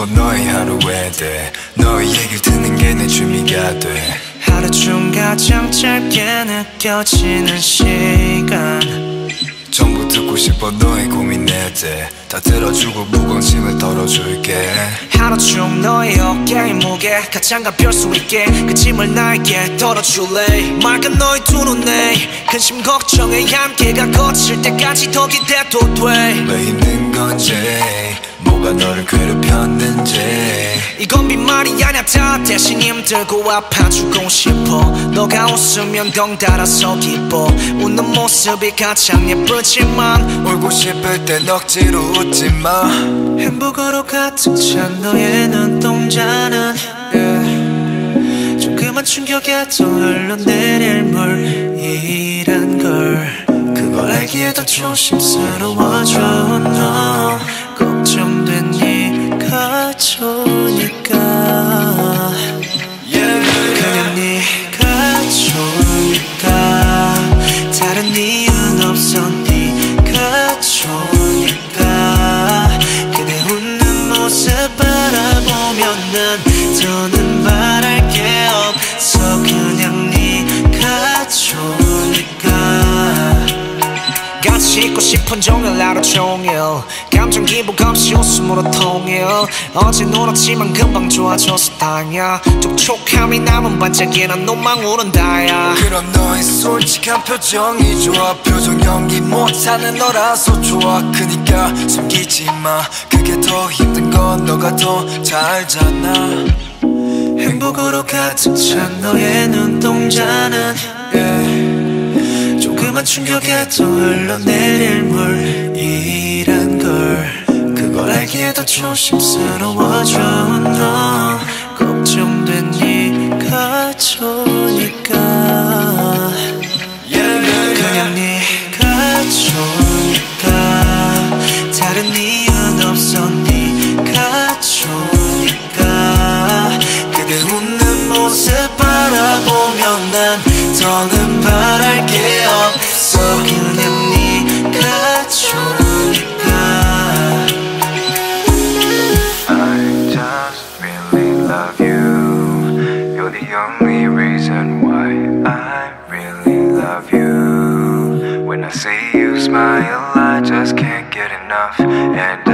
싶어 너의 하루에 대해 너의 얘기를 듣는 게 내 취미가 돼. 하루 중 가장 짧게 느껴지는 시간. 전부 듣고 싶어 너의 고민에 대해 다 들어주고 무관심을 덜어줄게. 하루 중 너의 어깨의 무게 가장 가벼울 수 있게 그 짐을 나에게 덜어줄래? 맑은 너의 두 눈에 근심 걱정에 함께가 거칠 때까지 더 기대도 돼. 왜 힘든 건지 뭐가 너를 괴롭혔는지. 이건 빈말이 아냐 다 대신 힘들고 아파주고 싶어. 너가 웃으면 덩달아서 기뻐. 웃는 모습이 가장 예쁘지만 울고 싶을 땐 억지로 웃지 마. 행복으로 가득 찬 너의 눈동자는 yeah. 조그만 충격에도 흘러내릴 물이란 걸. 그걸 알기에도 조심스러워 난 더는 바랄 게 없어. 그냥 네가 좋으니까. 같이 있고 싶은 종일 하루 종일. 감정 기복 없이 웃음으로 통일. 어제 울었지만 금방 좋아져서 다행이야. 촉촉함이 남은 반짝이는 눈망 오른다야. 그럼 너의 솔직한 표정이 좋아. 표정 연기 못하는 너라서 좋아. 그니까 숨기지 마 그게 더 힘든 건 너가 더잘 알잖아 행복으로 가득 찬 너의 눈동자는 yeah. 조그만 충격에도 흘러내릴 물이란 걸. 그걸 알기에도 조심스러워져 너. 걱정된 네가 좋으니까. 그냥 네가 좋으니까. 다른 이 모습 바라보면 난 더는 바랄 게 없어 그냥 네가 좋으니까 I just really love you You're the only reason why I really love you When I see you smile I just can't get enough And